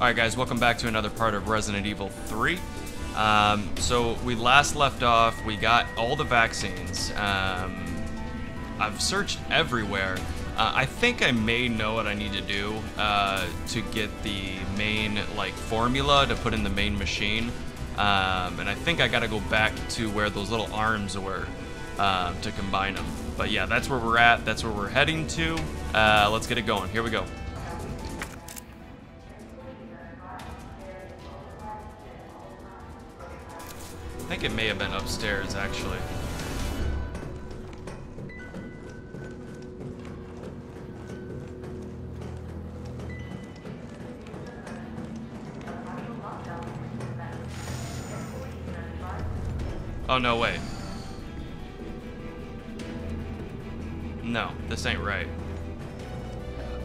Alright guys, welcome back to another part of Resident Evil 3. Um, so we last left off, we got all the vaccines. Um, I've searched everywhere. Uh, I think I may know what I need to do uh, to get the main like formula to put in the main machine. Um, and I think I gotta go back to where those little arms were um, to combine them. But yeah, that's where we're at, that's where we're heading to. Uh, let's get it going, here we go. Think it may have been upstairs, actually. Oh, no way. No, this ain't right.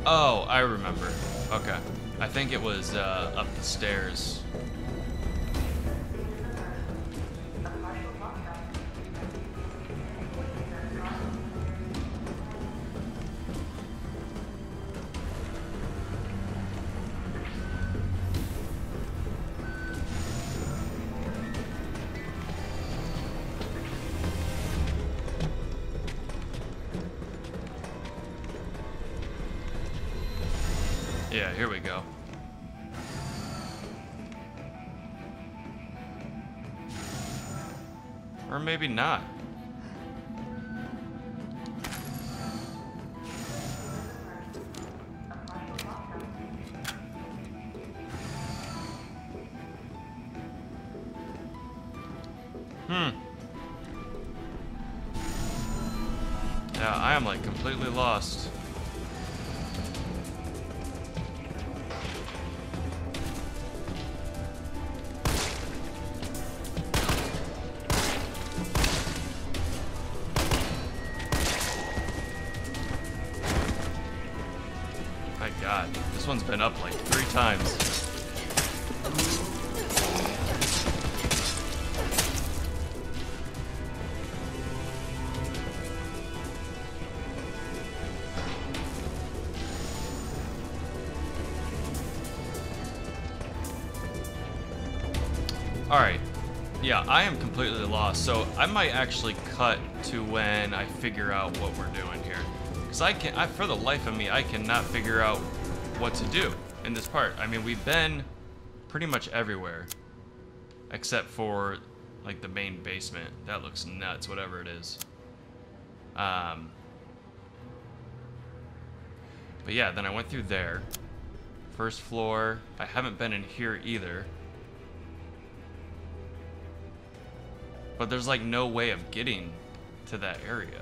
Oh, I remember. Okay. I think it was uh, up the stairs. Here we go. Or maybe not. Hmm. Yeah, I am like completely lost. I am completely lost, so I might actually cut to when I figure out what we're doing here. Because I can I, for the life of me, I cannot figure out what to do in this part. I mean, we've been pretty much everywhere. Except for, like, the main basement. That looks nuts, whatever it is. Um, but yeah, then I went through there. First floor. I haven't been in here either. But there's like no way of getting to that area.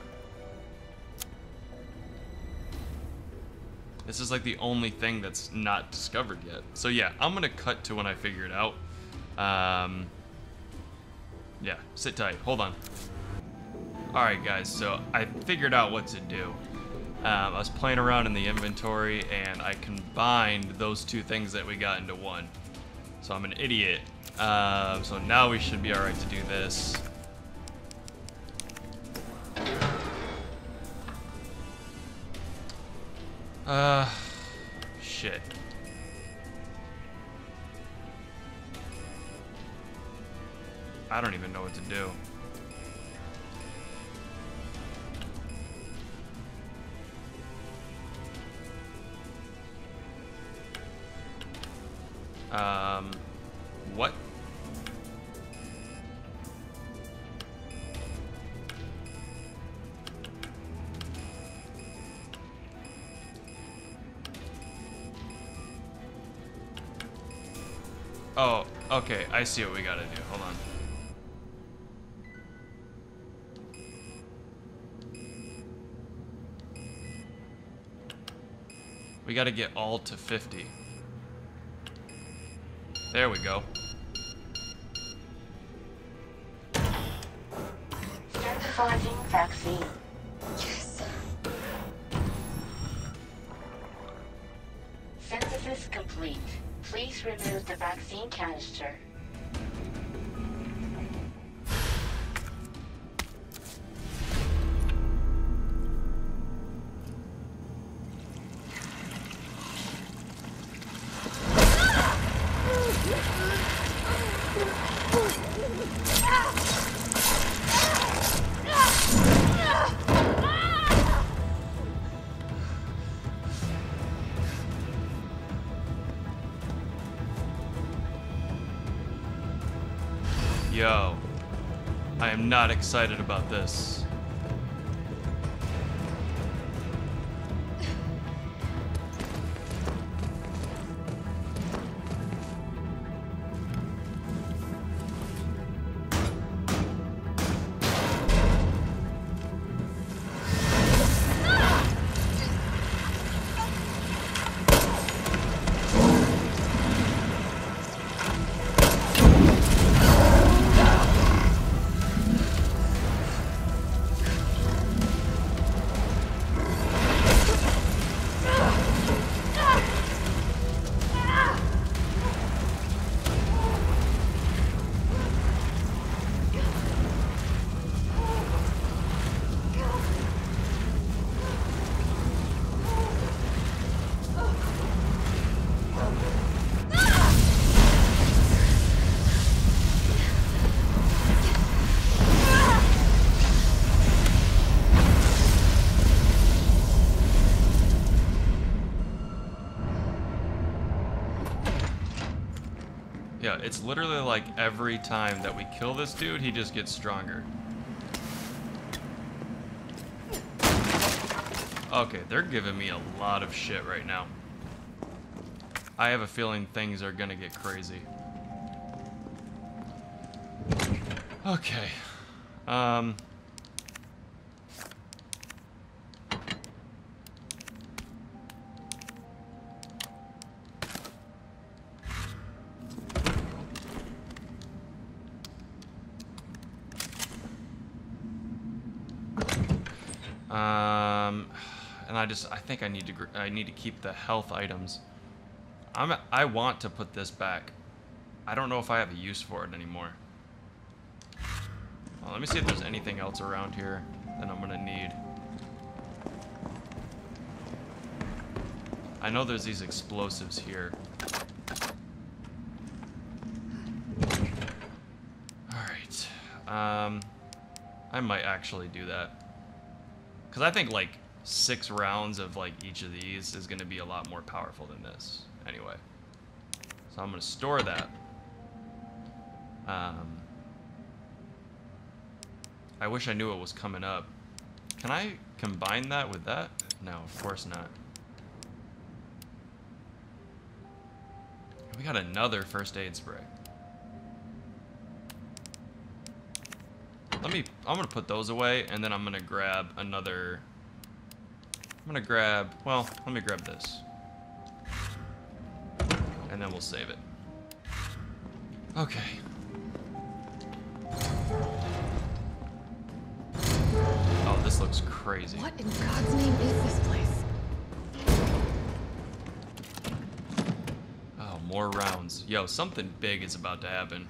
This is like the only thing that's not discovered yet. So yeah, I'm gonna cut to when I figure it out. Um, yeah, sit tight. Hold on. Alright guys, so I figured out what to do. Um, I was playing around in the inventory and I combined those two things that we got into one. So I'm an idiot. Um, so now we should be alright to do this. Uh, shit. I don't even know what to do. Um, Oh, okay, I see what we gotta do. Hold on. We gotta get all to 50. There we go. Synthesizing vaccine. Yes. Synthesis complete. Please remove the vaccine canister. Go. I am not excited about this. Yeah, it's literally like every time that we kill this dude, he just gets stronger. Okay, they're giving me a lot of shit right now. I have a feeling things are gonna get crazy. Okay. Um... Um, and I just I think I need to I need to keep the health items. I'm I want to put this back. I don't know if I have a use for it anymore. Well, let me see if there's anything else around here that I'm gonna need. I know there's these explosives here. Alright. Um, I might actually do that. Because I think like six rounds of like each of these is going to be a lot more powerful than this. Anyway. So I'm going to store that. Um, I wish I knew it was coming up. Can I combine that with that? No, of course not. We got another first aid spray. Let me, I'm gonna put those away and then I'm gonna grab another, I'm gonna grab, well, let me grab this. And then we'll save it. Okay. Oh, this looks crazy. What in God's name is this place? Oh, more rounds. Yo, something big is about to happen.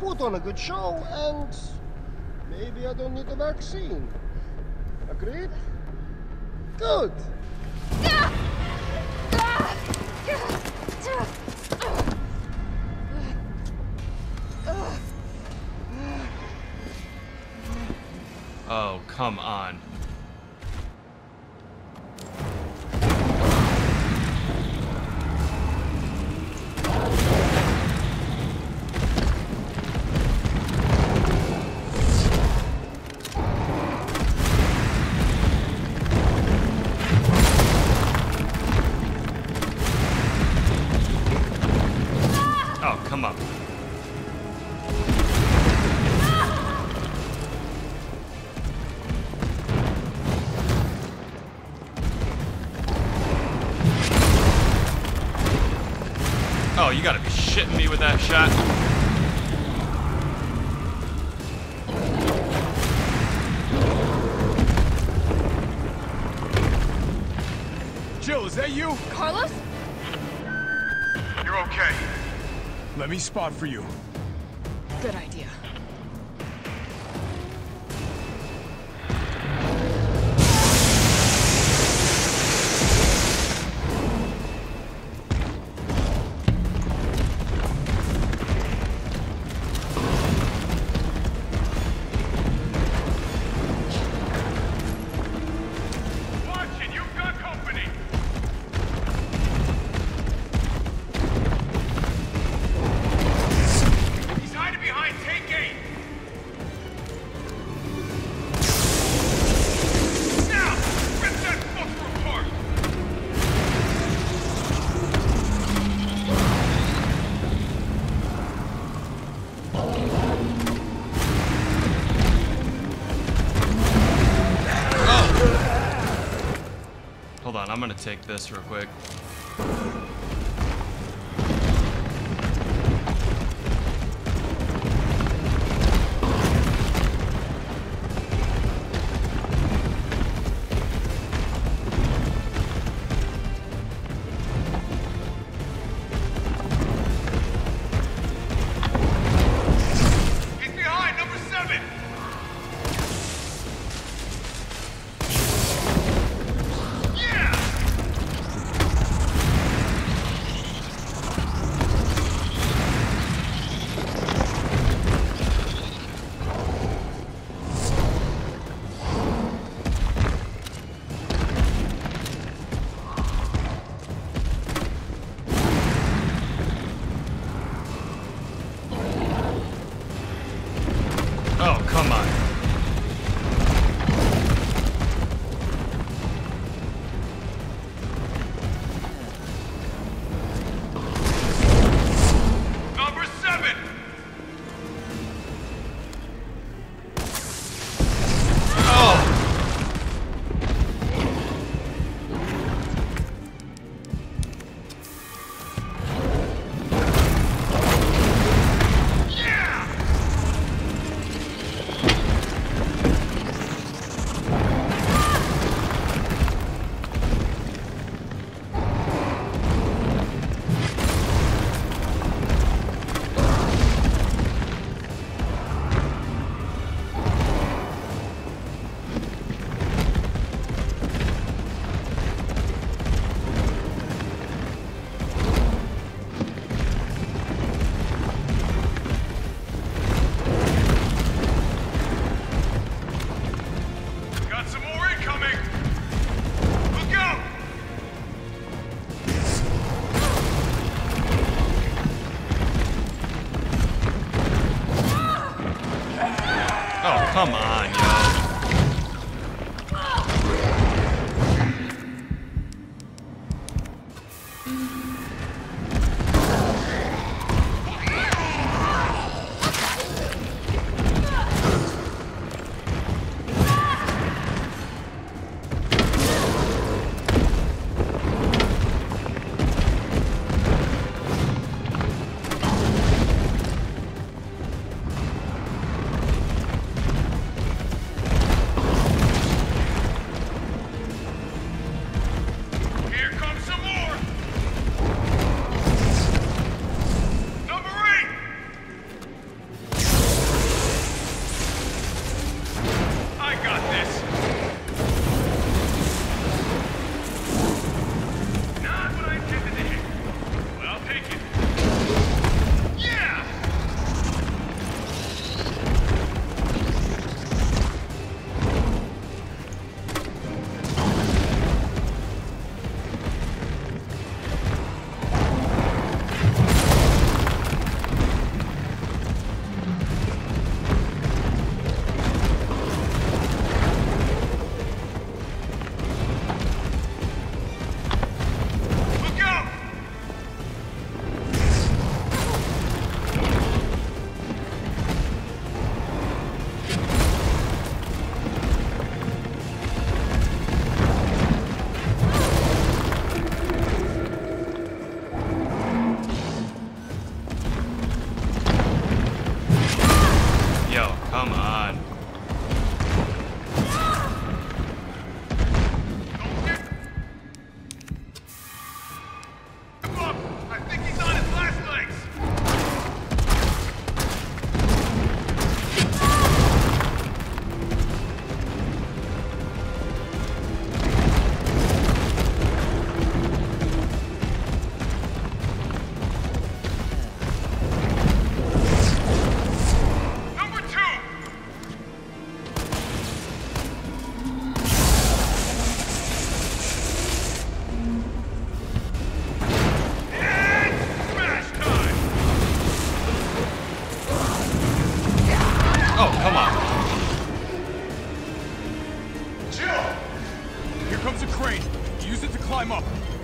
Put on a good show, and maybe I don't need a vaccine. Agreed? Good. Oh, come on. You gotta be shitting me with that shot. Jill, is that you? Carlos? You're okay. Let me spot for you. Good idea. I'm gonna take this real quick. Mm-hmm. Climb up.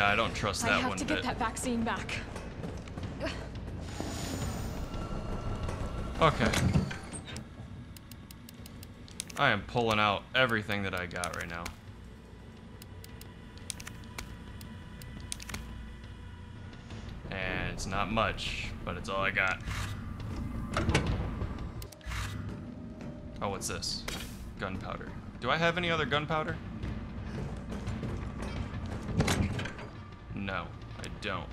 Yeah, I don't trust that one. I have one to bit. get that vaccine back. Okay. I am pulling out everything that I got right now. And it's not much, but it's all I got. Oh, what's this? Gunpowder. Do I have any other gunpowder? No, I don't.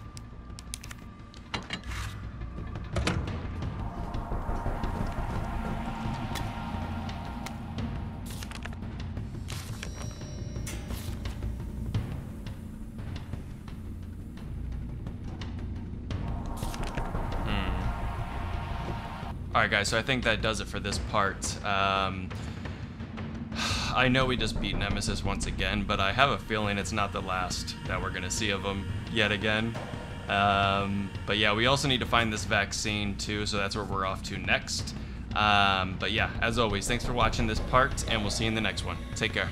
Alright guys, so I think that does it for this part. Um, I know we just beat Nemesis once again, but I have a feeling it's not the last that we're going to see of him yet again. Um, but yeah, we also need to find this vaccine too, so that's where we're off to next. Um, but yeah, as always, thanks for watching this part, and we'll see you in the next one. Take care.